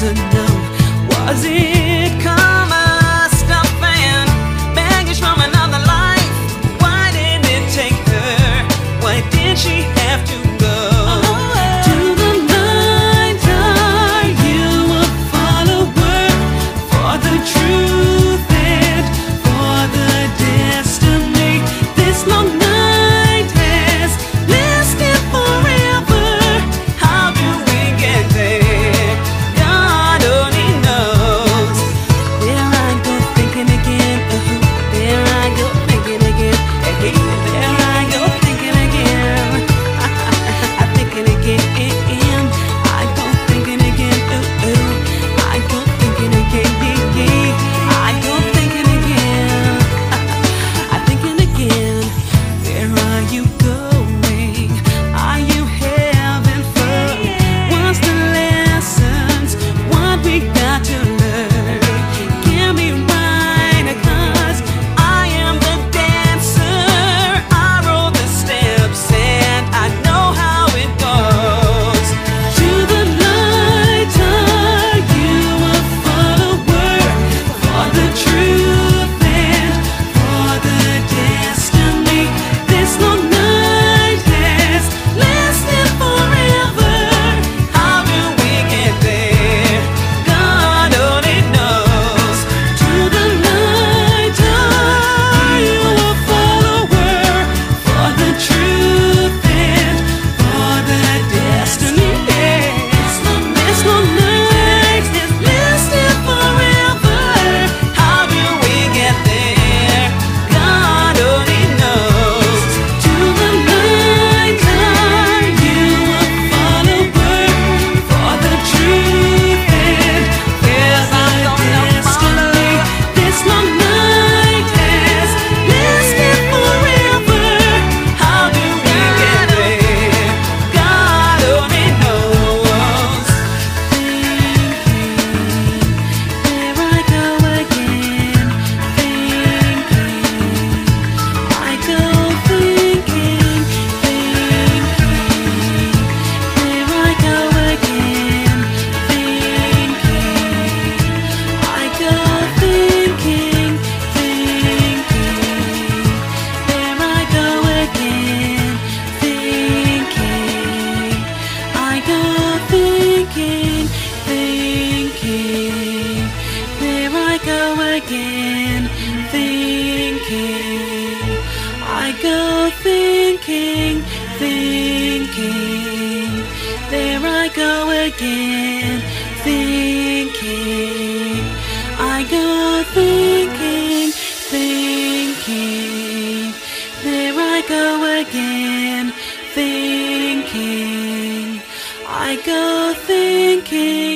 Was it karma, stuff and baggage from another life? Why did it take her? Why did she have to True again, thinking. I go thinking, thinking. There I go again, thinking. I go thinking, thinking. There I go again, thinking. I go thinking.